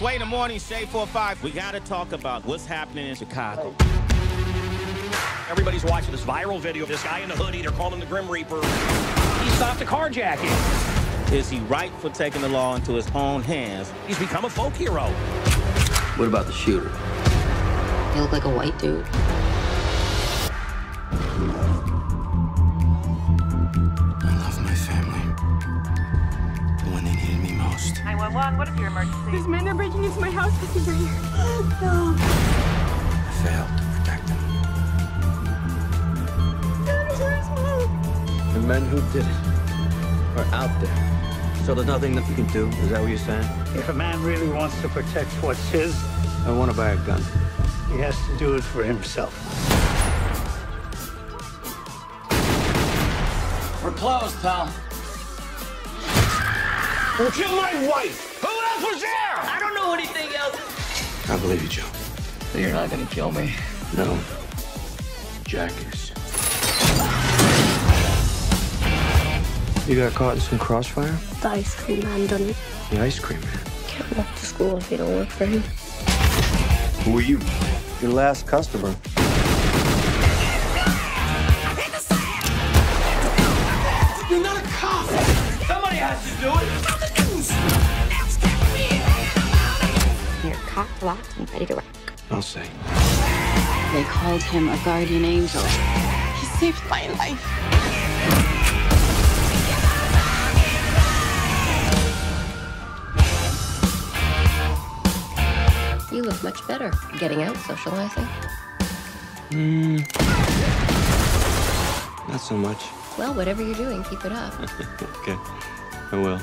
Sway in the morning, Shade 45. We got to talk about what's happening in Chicago. Everybody's watching this viral video of this guy in the hoodie. They're calling him the Grim Reaper. He stopped a carjacking. Is he right for taking the law into his own hands? He's become a folk hero. What about the shooter? You look like a white dude. 911, what is your emergency? These men are breaking into my house. This is right here. No. I failed to protect them. The men who did it are out there. So there's nothing that you can do? Is that what you're saying? If a man really wants to protect what's his, I want to buy a gun. he has to do it for himself. We're closed, pal. You killed my wife. Who else was there? I don't know anything else. I believe you, Joe. But you're not gonna kill me. No. Jack is. You got caught in some crossfire? The ice cream man done it. The ice cream man. Can't walk to school if you don't work for him. Who are you? Your last customer. You're not a cop. Somebody has to do it. You're cocked, locked, and ready to rock. I'll say. They called him a guardian angel. He saved my life. You look much better getting out socializing. Hmm. Not so much. Well, whatever you're doing, keep it up. Okay. I will.